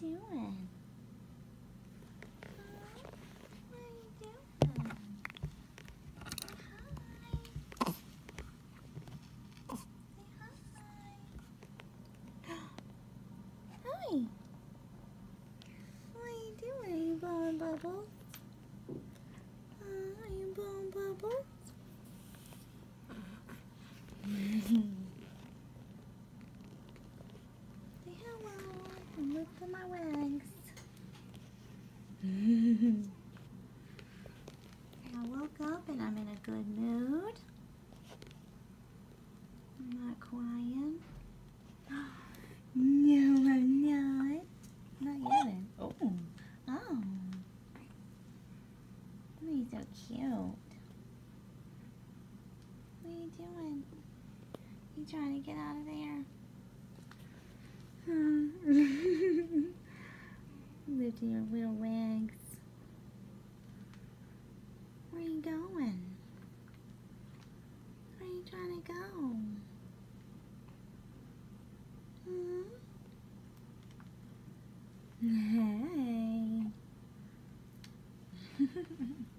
doing? Bubbles? Uh, are you blowing bubbles? Look for my legs. I woke up and I'm in a good mood. I'm not crying. No, I'm not. Not yet. Oh. Oh. Oh, he's so cute. What are you doing? You trying to get out of there? Hmm. Lifting your little legs. Where are you going? Where are you trying to go? Hmm? Hey.